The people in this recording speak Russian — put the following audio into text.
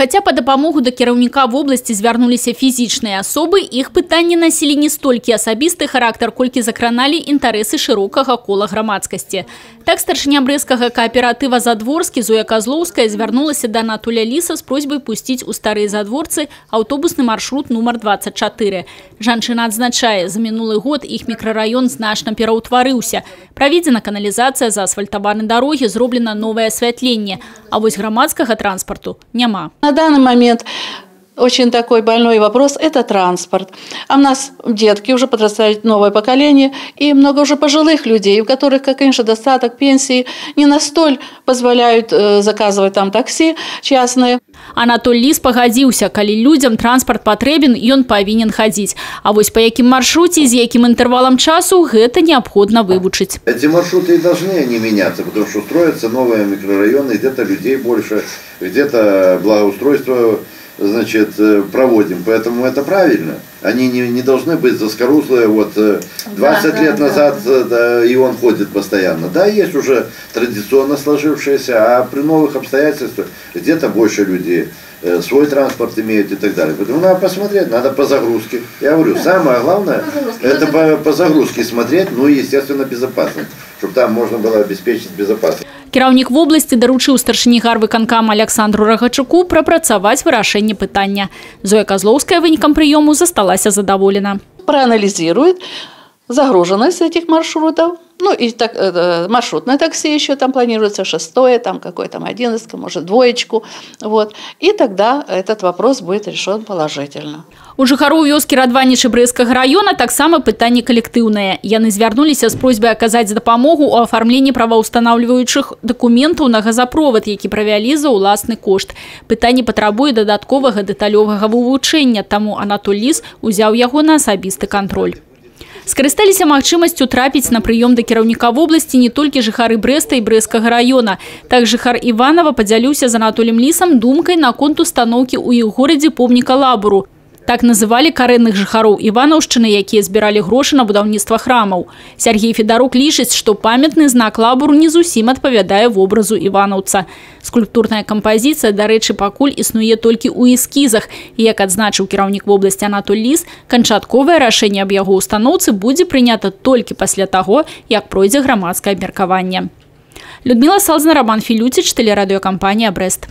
Хаця па дапамогу да кіраўніка вобласці звярнуліся фізічныя асобы, іх пытанні насілі не столькі асабісты характар, колькі закраналі інтарэсы шырокага кола грамадскасці. Так старшыня брэскага кааператыва Задворскі Зоя Казлоўская звярнулася да Анатоля Ліса з просьбай пусціць у старыя задворцы аўтобусны маршрут нумар 24. Жанчына адзначае, за мінулы год іх мікрараён значна пераўтварыўся. Праведзена каналізацыя за асфальтаваны дарогі, зроблена новае асвятленне, а вось грамадскага транспарту няма. На данный момент очень такой больной вопрос – это транспорт. А у нас детки уже подрастают новое поколение, и много уже пожилых людей, у которых, конечно, достаток пенсии, не настоль позволяют э, заказывать там такси частные. Анатоль Лис пагадзіўся, калі людям транспорт патрэбен, ён павінен хадзіць. А вось па якім маршруце, з якім интервалом часу гэта неабходна вывучыць. Эти маршруты и должны не меняться, потому что строятся новые микрорайоны, где-то людей больше, где-то благоустройство значит, э, проводим. Поэтому это правильно. Они не, не должны быть заскорузлые. Вот 20 да, лет да, назад да. Да, и он ходит постоянно. Да, есть уже традиционно сложившиеся, а при новых обстоятельствах где-то больше людей э, свой транспорт имеют и так далее. Поэтому надо посмотреть, надо по загрузке. Я говорю, самое главное, по это по, по загрузке смотреть, ну и, естественно, безопасность, чтобы там можно было обеспечить безопасность. Кіраўнік вобласці даручыў старшыні гарвыканкам Александру Рагачуку прапрацаваць вырашэнне пытання. Зоя Козлоўская вынікам прыёму засталася задаволена. Проанализирует загруженность этих маршрутов, ну и так, э, маршрутное такси еще там планируется, шестое, там какой там одиннадцатка, может двоечку. Вот. И тогда этот вопрос будет решен положительно. У жыхароў вёскі радванічы брэскага района таксама пытанні калектыўныя. Яны звярнуліся з просьбай аказаць дапамогу ў афармленні праваўстанаўліваючых дакументаў на газапровод, які правялі за ўласны кошт. Пытанне патрабуе дадатковага дэталёвага вывучэння, таму Анатоль Ліс узяў яго на асабісты кантроль. Скарысталіся магчымасцю трапіць на прыём да кіраўніка вобласці не толькі жыхары Брэста і брэскага района. Так жыхар Іванова падзяліўся з Анатолем Лісам думкай наконт устаноўкі ў іх горадзе помніка лабуру. Так называлі карэнных жыхароў Іванаўшчыны, якія збіралі грошы на будаўніцтва храмаў. Сергей Федарук лічыць, што памятны знак лабуру не зусім адпавядае вобразу іванаўца. Скульптурная кампазіцыя, дарэчы, пакуль існуе толькі ў эскізах. І як адзначыў кіраўнік вобласці Анатоль Ліс, канчатковае рашэнне аб яго устаноўцы будзе прынята толькі пасля таго, як пройдзе грамадскае абмеркаванне. Людмила Салзна, Роман Філюціч, тэлерадыёкампанія «Брест».